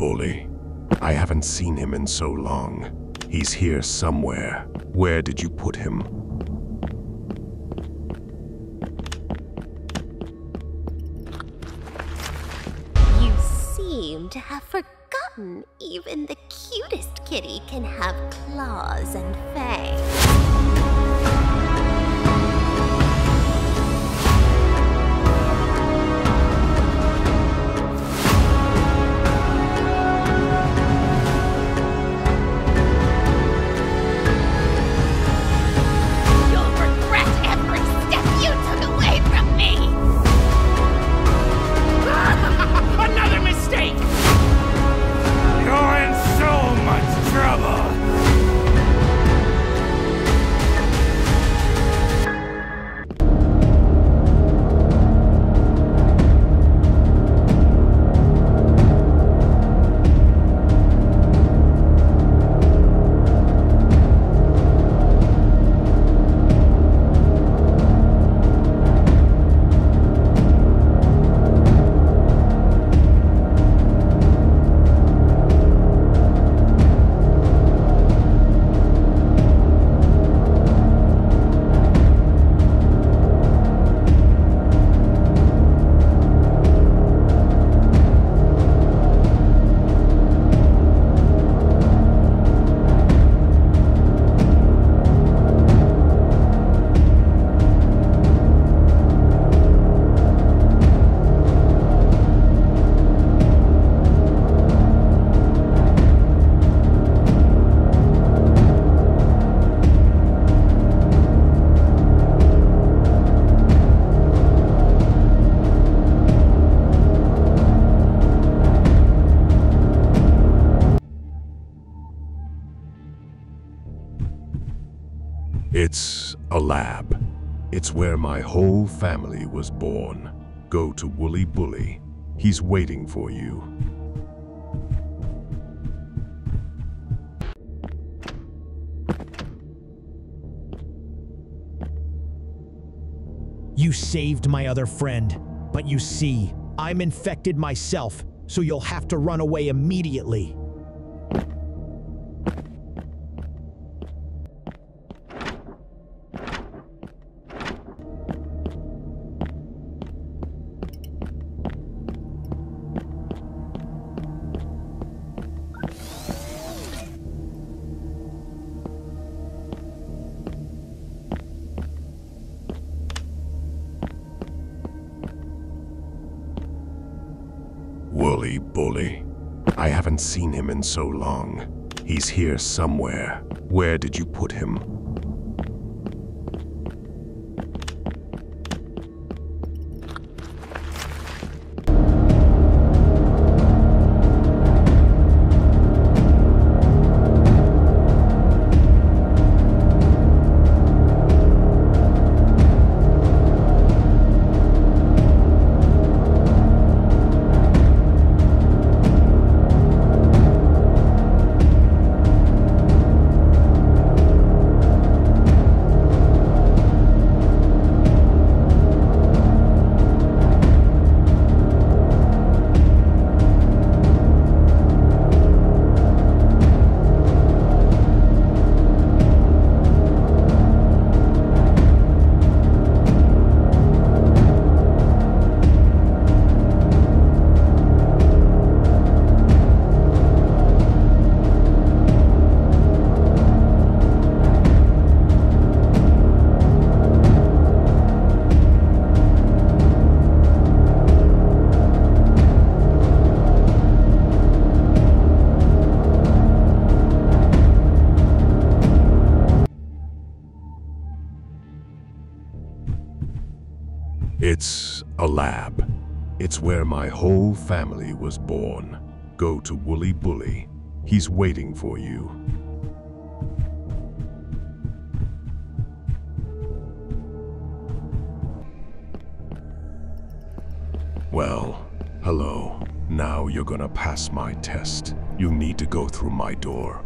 Bully. I haven't seen him in so long. He's here somewhere. Where did you put him? You seem to have forgotten even the cutest kitty can have claws and fangs. Lab. It's where my whole family was born. Go to Wooly Bully. He's waiting for you. You saved my other friend, but you see, I'm infected myself, so you'll have to run away immediately. Wooly Bully. I haven't seen him in so long. He's here somewhere. Where did you put him? Lab. It's where my whole family was born. Go to Wooly Bully. He's waiting for you. Well, hello. Now you're gonna pass my test. You need to go through my door.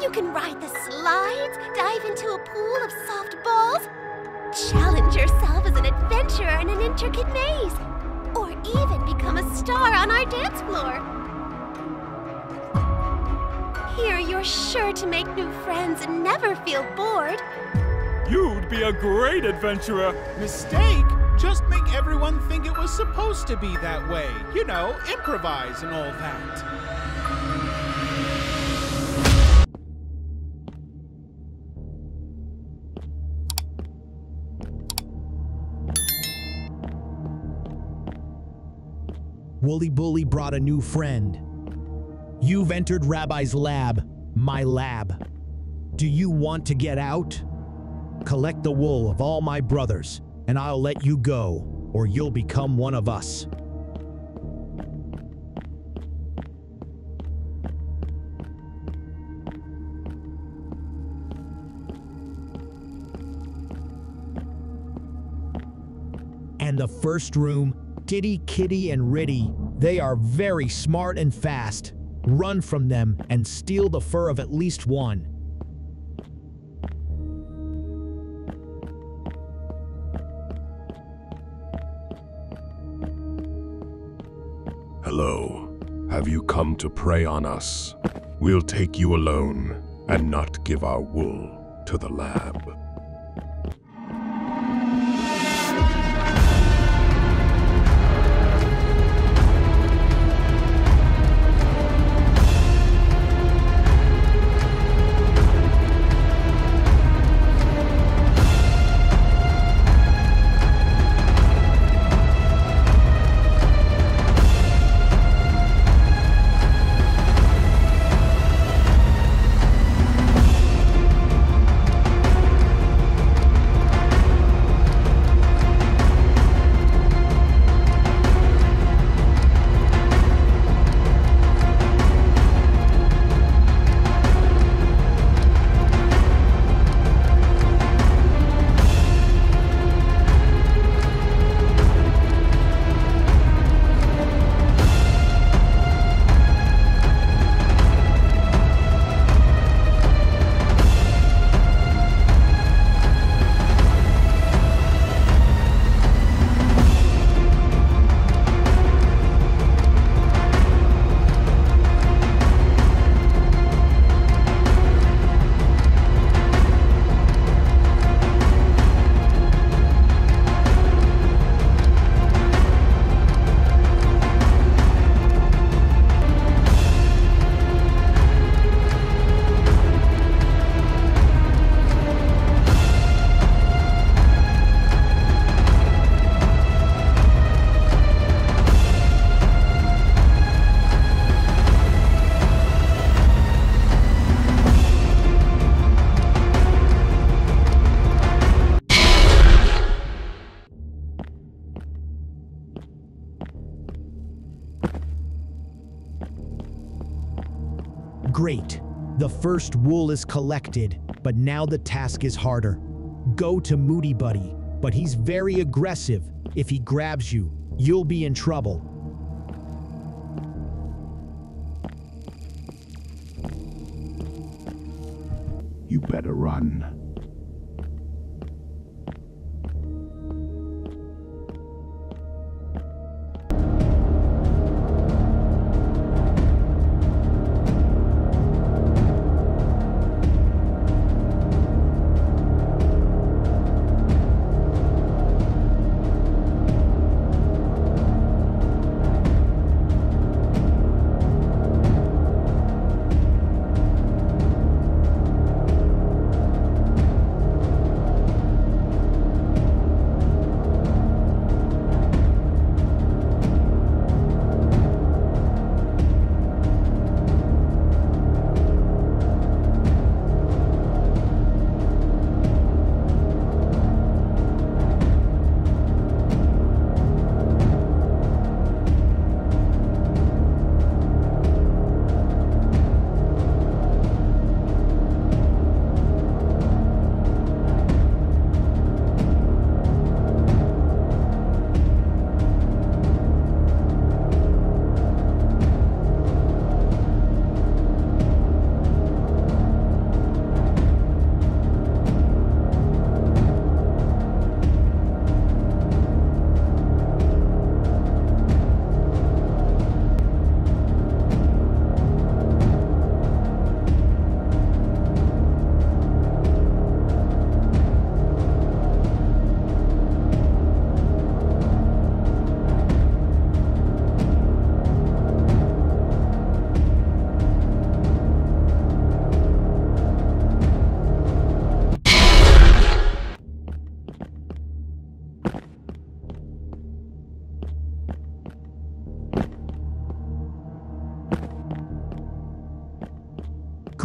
You can ride the slides, dive into a pool of soft balls, challenge yourself as an adventurer in an intricate maze, or even become a star on our dance floor. Here, you're sure to make new friends and never feel bored. You'd be a great adventurer. Mistake? Just make everyone think it was supposed to be that way. You know, improvise and all that. Wooly Bully brought a new friend. You've entered Rabbi's lab, my lab. Do you want to get out? Collect the wool of all my brothers, and I'll let you go, or you'll become one of us. And the first room, Diddy, Kitty, and Riddy, they are very smart and fast. Run from them and steal the fur of at least one. Hello. Have you come to prey on us? We'll take you alone and not give our wool to the lab. Great. The first wool is collected, but now the task is harder. Go to Moody Buddy, but he's very aggressive. If he grabs you, you'll be in trouble. You better run.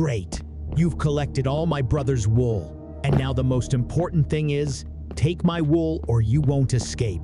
Great. You've collected all my brother's wool. And now the most important thing is, take my wool or you won't escape.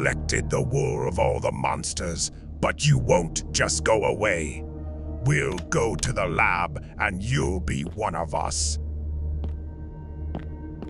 Collected the wool of all the monsters, but you won't just go away. We'll go to the lab and you'll be one of us.